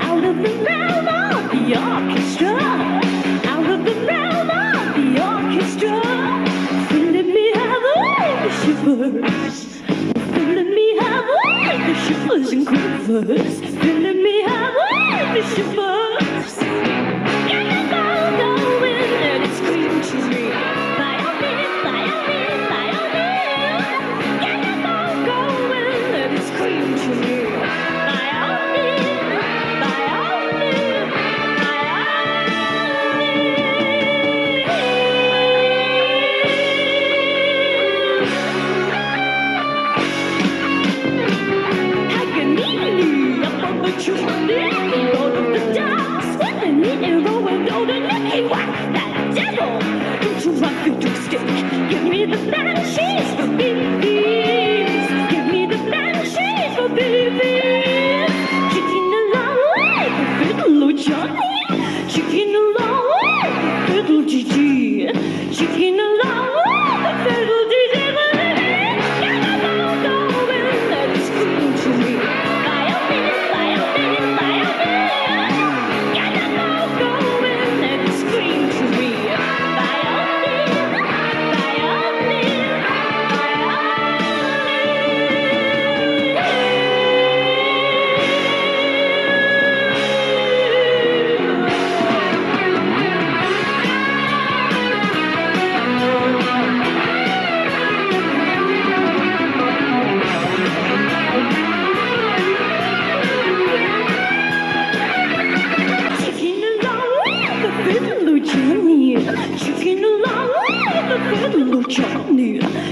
out of the realm of the orchestra, out of the realm of the orchestra, feeling me have all the shivers, feeling me have all the shivers and quivers, feeling me have all the shivers. you. Leave all of the dark, and rolling. That devil stick. Give me the. Give me the. Chicken the fiddle Johnny. Chicken the fiddle Gigi. Chicken 找你了。